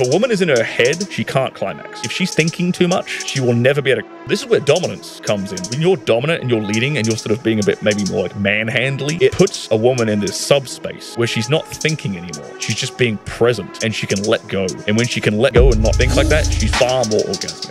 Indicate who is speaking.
Speaker 1: If a woman is in her head, she can't climax. If she's thinking too much, she will never be able to. This is where dominance comes in. When you're dominant and you're leading and you're sort of being a bit maybe more like manhandly, it puts a woman in this subspace where she's not thinking anymore. She's just being present and she can let go. And when she can let go and not think like that, she's far more orgasmic.